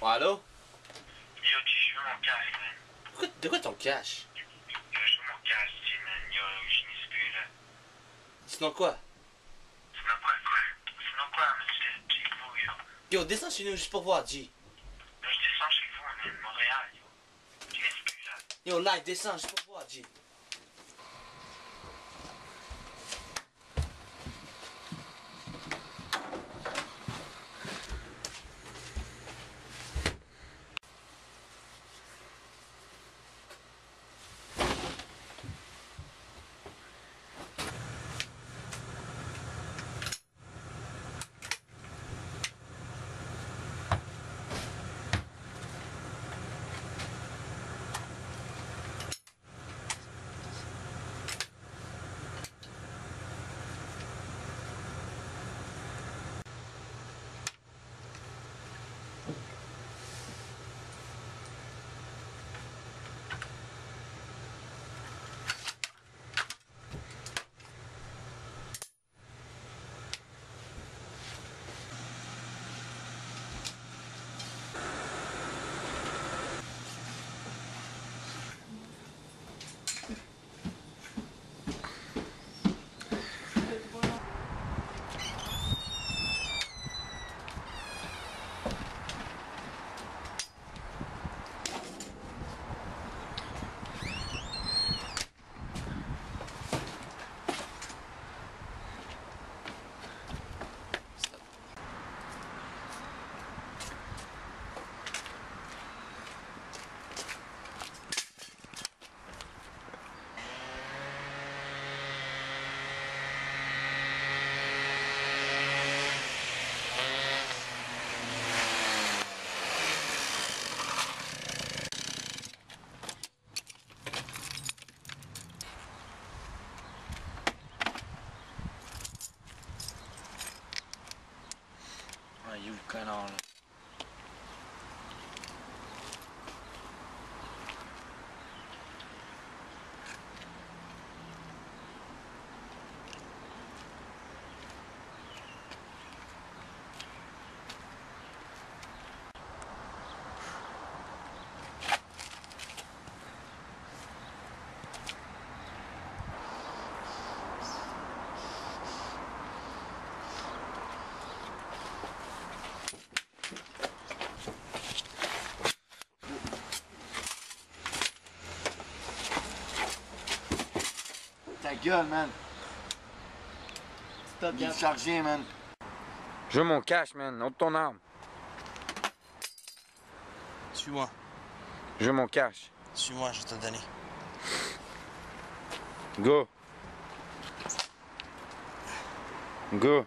Ouais, allô? Yo, tu joues mon cash, man. Pourquoi- de quoi ton cash? Yo, je joue mon sais, man. Yo, je n'y suis plus, là. Sinon quoi? Sinon quoi, quoi? Sinon quoi? C'est chez vous, yo. Yo, descends chez nous juste pour voir, G. Yo, je descends chez vous, man. Montréal, yo. Je n'y suis plus, là. Yo, live, descends juste pour voir, G. il canale gueule, man. Stop, Il est chargé, man. Je veux mon cash, man. Ôte ton arme. Suis-moi. Je veux mon cash. Suis-moi, je te le donner. Go.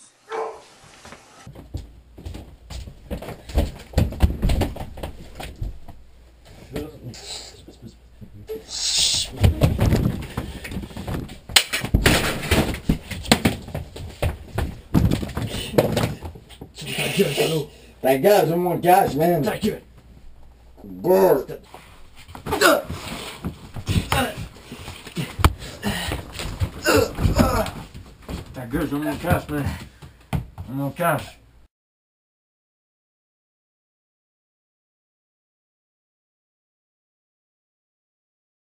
Ta gueule, je veux mon cash, man. Ta gueule. Brr. Ta gueule, je mon cash, man. Mon cash.